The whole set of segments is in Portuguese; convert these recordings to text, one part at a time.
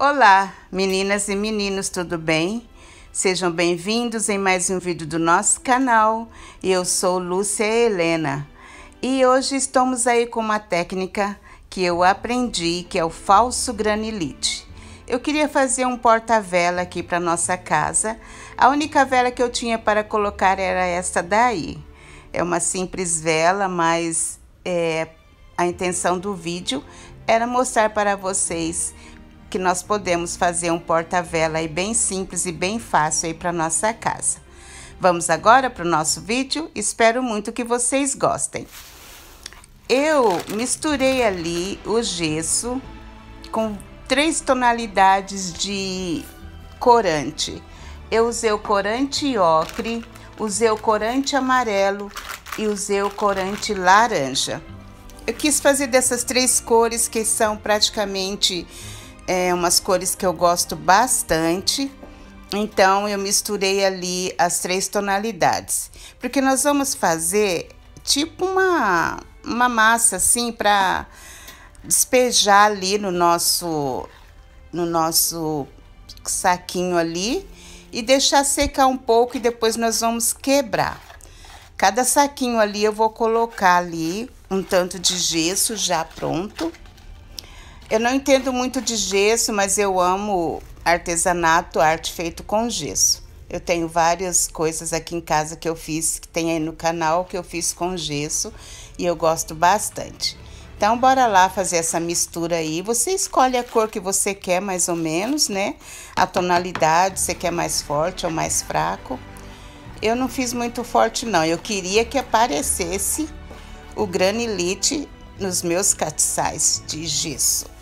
Olá, meninas e meninos, tudo bem? Sejam bem-vindos em mais um vídeo do nosso canal. Eu sou Lúcia Helena e hoje estamos aí com uma técnica que eu aprendi, que é o falso granilite. Eu queria fazer um porta-vela aqui para nossa casa. A única vela que eu tinha para colocar era esta daí. É uma simples vela, mas é, a intenção do vídeo era mostrar para vocês que nós podemos fazer um porta-vela aí bem simples e bem fácil aí para nossa casa. Vamos agora para o nosso vídeo? Espero muito que vocês gostem. Eu misturei ali o gesso com três tonalidades de corante. Eu usei o corante ocre, usei o corante amarelo e usei o corante laranja. Eu quis fazer dessas três cores que são praticamente é, umas cores que eu gosto bastante. Então, eu misturei ali as três tonalidades. Porque nós vamos fazer tipo uma, uma massa assim para despejar ali no nosso, no nosso saquinho ali e deixar secar um pouco e depois nós vamos quebrar. Cada saquinho ali eu vou colocar ali um tanto de gesso já pronto. Eu não entendo muito de gesso, mas eu amo artesanato, arte feito com gesso. Eu tenho várias coisas aqui em casa que eu fiz, que tem aí no canal, que eu fiz com gesso e eu gosto bastante. Então, bora lá fazer essa mistura aí. Você escolhe a cor que você quer, mais ou menos, né? A tonalidade, você quer mais forte ou mais fraco. Eu não fiz muito forte, não. Eu queria que aparecesse o granilite nos meus catiçais de gesso.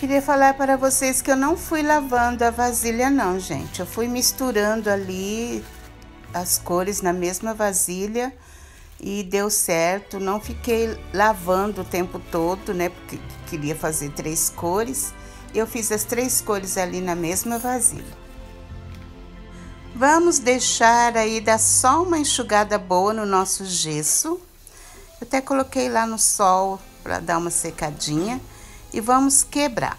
Queria falar para vocês que eu não fui lavando a vasilha não, gente. Eu fui misturando ali as cores na mesma vasilha e deu certo. Não fiquei lavando o tempo todo, né? Porque queria fazer três cores. Eu fiz as três cores ali na mesma vasilha. Vamos deixar aí dar só uma enxugada boa no nosso gesso. Eu até coloquei lá no sol para dar uma secadinha e vamos quebrar.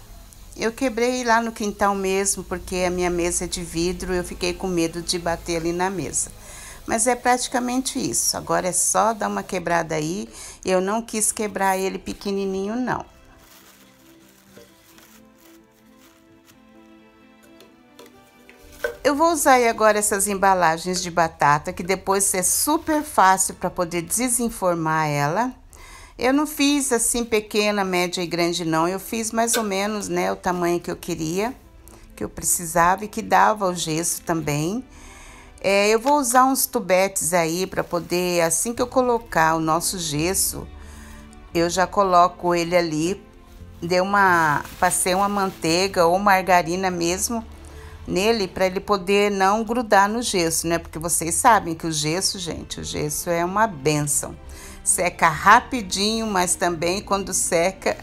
Eu quebrei lá no quintal mesmo, porque a minha mesa é de vidro, eu fiquei com medo de bater ali na mesa. Mas é praticamente isso. Agora é só dar uma quebrada aí. Eu não quis quebrar ele pequenininho, não. Eu vou usar agora essas embalagens de batata, que depois é super fácil para poder desenformar ela. Eu não fiz assim pequena, média e grande não, eu fiz mais ou menos, né, o tamanho que eu queria, que eu precisava e que dava o gesso também. É, eu vou usar uns tubetes aí para poder, assim que eu colocar o nosso gesso, eu já coloco ele ali, dei uma, passei uma manteiga ou margarina mesmo nele para ele poder não grudar no gesso, né? Porque vocês sabem que o gesso, gente, o gesso é uma benção seca rapidinho, mas também quando seca.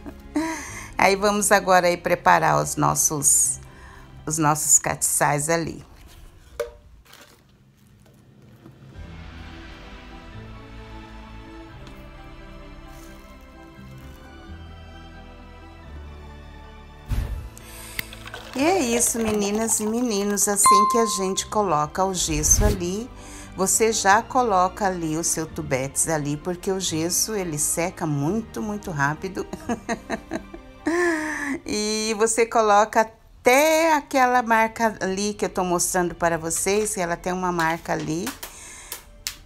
aí vamos agora aí preparar os nossos os nossos catiçais ali. E é isso, meninas e meninos, assim que a gente coloca o gesso ali, você já coloca ali o seu tubetes ali, porque o gesso ele seca muito, muito rápido. e você coloca até aquela marca ali que eu tô mostrando para vocês, que ela tem uma marca ali.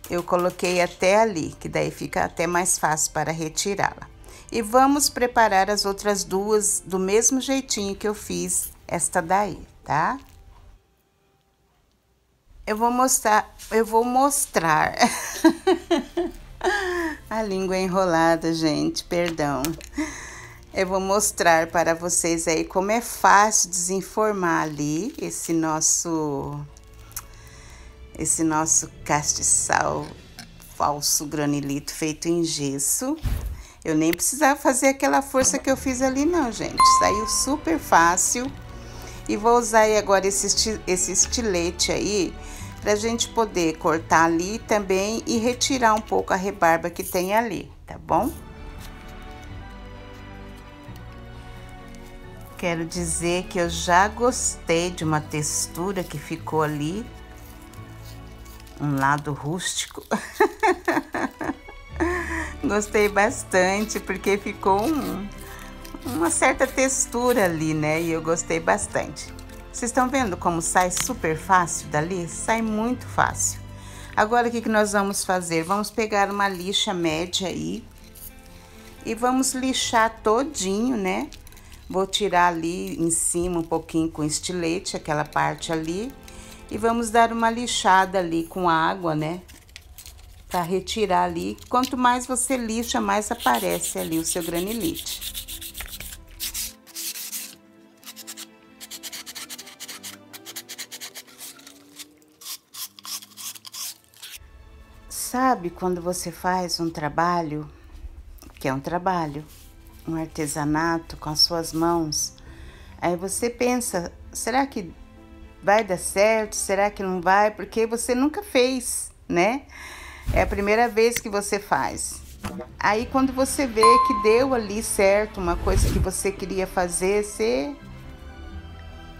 Eu coloquei até ali, que daí fica até mais fácil para retirá-la. E vamos preparar as outras duas do mesmo jeitinho que eu fiz esta daí, tá? Eu vou mostrar, eu vou mostrar. A língua é enrolada, gente, perdão. Eu vou mostrar para vocês aí como é fácil desenformar ali esse nosso esse nosso castiçal falso granilito feito em gesso. Eu nem precisava fazer aquela força que eu fiz ali não, gente. Saiu super fácil. E vou usar agora esse, esse estilete aí pra gente poder cortar ali também e retirar um pouco a rebarba que tem ali, tá bom? Quero dizer que eu já gostei de uma textura que ficou ali, um lado rústico. gostei bastante, porque ficou um, uma certa textura ali, né? E eu gostei bastante. Vocês estão vendo como sai super fácil dali? Sai muito fácil. Agora, o que, que nós vamos fazer? Vamos pegar uma lixa média aí e vamos lixar todinho, né? Vou tirar ali em cima um pouquinho com estilete, aquela parte ali. E vamos dar uma lixada ali com água, né? Para retirar ali. Quanto mais você lixa, mais aparece ali o seu granilite. Sabe quando você faz um trabalho, que é um trabalho, um artesanato com as suas mãos. Aí você pensa, será que vai dar certo? Será que não vai? Porque você nunca fez, né? É a primeira vez que você faz. Aí quando você vê que deu ali certo, uma coisa que você queria fazer, você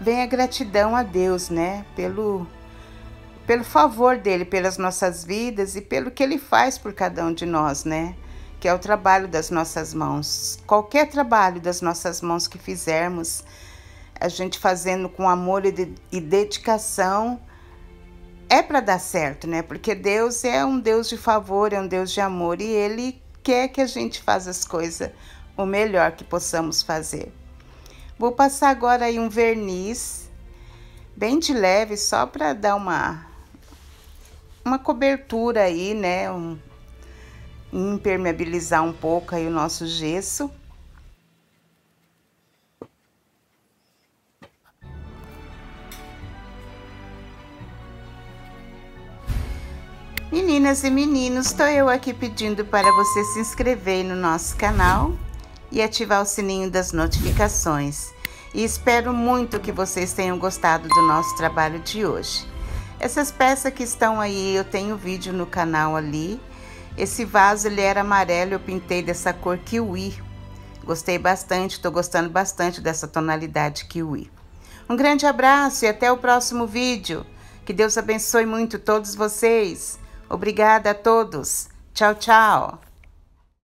vem a gratidão a Deus, né? Pelo pelo favor dele pelas nossas vidas e pelo que ele faz por cada um de nós, né? que é o trabalho das nossas mãos. Qualquer trabalho das nossas mãos que fizermos, a gente fazendo com amor e, de, e dedicação, é para dar certo, né? Porque Deus é um Deus de favor, é um Deus de amor e Ele quer que a gente faça as coisas o melhor que possamos fazer. Vou passar agora aí um verniz bem de leve, só para dar uma, uma cobertura aí, né? Um, impermeabilizar um pouco aí o nosso gesso. Meninas e meninos, estou eu aqui pedindo para você se inscrever no nosso canal e ativar o sininho das notificações. E espero muito que vocês tenham gostado do nosso trabalho de hoje. Essas peças que estão aí, eu tenho vídeo no canal ali, esse vaso ele era amarelo, eu pintei dessa cor kiwi. Gostei bastante, estou gostando bastante dessa tonalidade kiwi. Um grande abraço e até o próximo vídeo. Que Deus abençoe muito todos vocês. Obrigada a todos. Tchau, tchau.